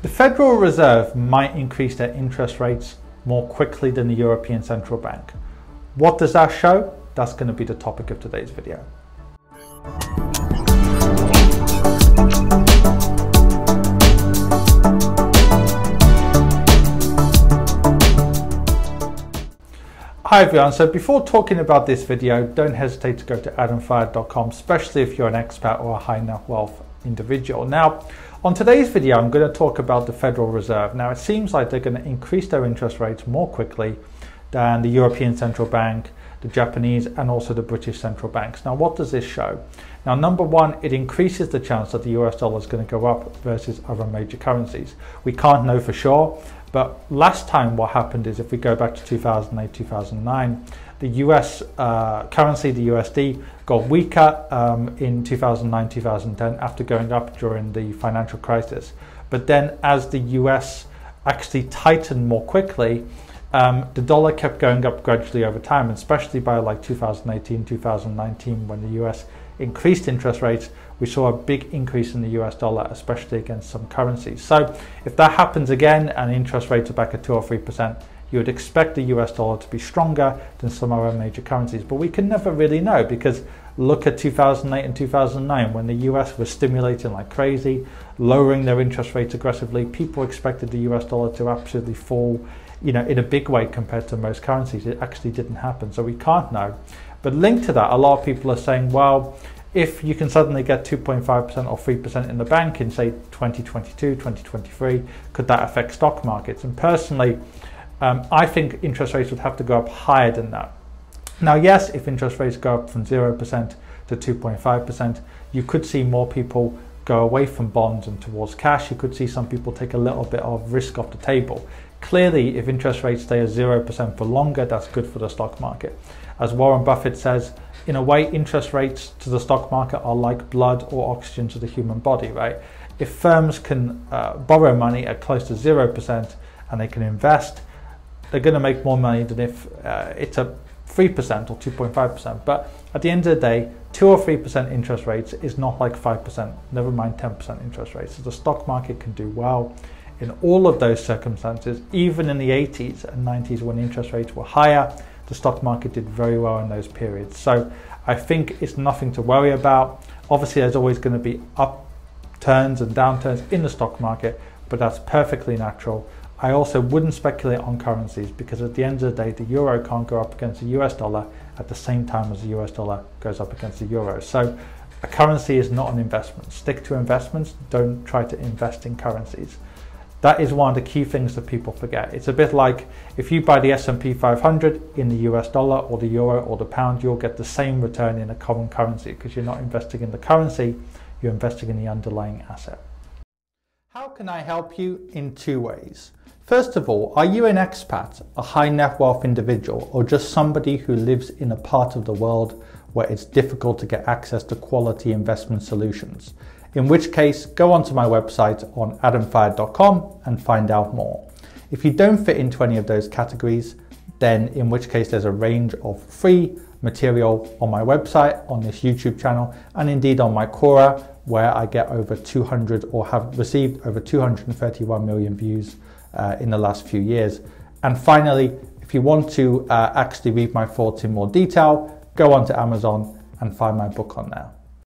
The Federal Reserve might increase their interest rates more quickly than the European Central Bank. What does that show? That's going to be the topic of today's video. Hi everyone, so before talking about this video, don't hesitate to go to adamfayed.com, especially if you're an expat or a high net wealth individual. Now, on today's video, I'm going to talk about the Federal Reserve. Now, it seems like they're going to increase their interest rates more quickly than the European Central Bank, the Japanese, and also the British central banks. Now, what does this show? Now, number one, it increases the chance that the US dollar is going to go up versus other major currencies. We can't know for sure, but last time what happened is if we go back to 2008, 2009, the US uh, currency, the USD, got weaker um, in 2009, 2010 after going up during the financial crisis. But then as the US actually tightened more quickly, um, the dollar kept going up gradually over time, especially by like 2018, 2019, when the US increased interest rates, we saw a big increase in the US dollar, especially against some currencies. So if that happens again and interest rates are back at 2 or 3%, you would expect the US dollar to be stronger than some other major currencies. But we can never really know because look at 2008 and 2009 when the US was stimulating like crazy, lowering their interest rates aggressively. People expected the US dollar to absolutely fall you know, in a big way compared to most currencies. It actually didn't happen. So we can't know. But linked to that, a lot of people are saying, well, if you can suddenly get 2.5% or 3% in the bank in, say, 2022, 2023, could that affect stock markets? And personally, um, I think interest rates would have to go up higher than that. Now, yes, if interest rates go up from 0% to 2.5%, you could see more people go away from bonds and towards cash. You could see some people take a little bit of risk off the table. Clearly, if interest rates stay at 0% for longer, that's good for the stock market. As Warren Buffett says, in a way, interest rates to the stock market are like blood or oxygen to the human body, right? If firms can uh, borrow money at close to 0% and they can invest, they're going to make more money than if uh, it's a 3% or 2.5%. But at the end of the day, 2 or 3% interest rates is not like 5%, never mind 10% interest rates. So the stock market can do well in all of those circumstances, even in the 80s and 90s when interest rates were higher, the stock market did very well in those periods. So I think it's nothing to worry about. Obviously, there's always going to be upturns and downturns in the stock market, but that's perfectly natural. I also wouldn't speculate on currencies because at the end of the day, the euro can't go up against the US dollar at the same time as the US dollar goes up against the euro. So a currency is not an investment. Stick to investments, don't try to invest in currencies. That is one of the key things that people forget. It's a bit like if you buy the S&P 500 in the US dollar or the euro or the pound, you'll get the same return in a common currency because you're not investing in the currency, you're investing in the underlying asset. How can I help you? In two ways. First of all, are you an expat, a high net wealth individual, or just somebody who lives in a part of the world where it's difficult to get access to quality investment solutions? In which case go onto my website on adamfayed.com and find out more. If you don't fit into any of those categories, then in which case there's a range of free material on my website, on this YouTube channel, and indeed on my Quora, where I get over 200 or have received over 231 million views uh, in the last few years. And finally, if you want to uh, actually read my thoughts in more detail, go onto Amazon and find my book on there.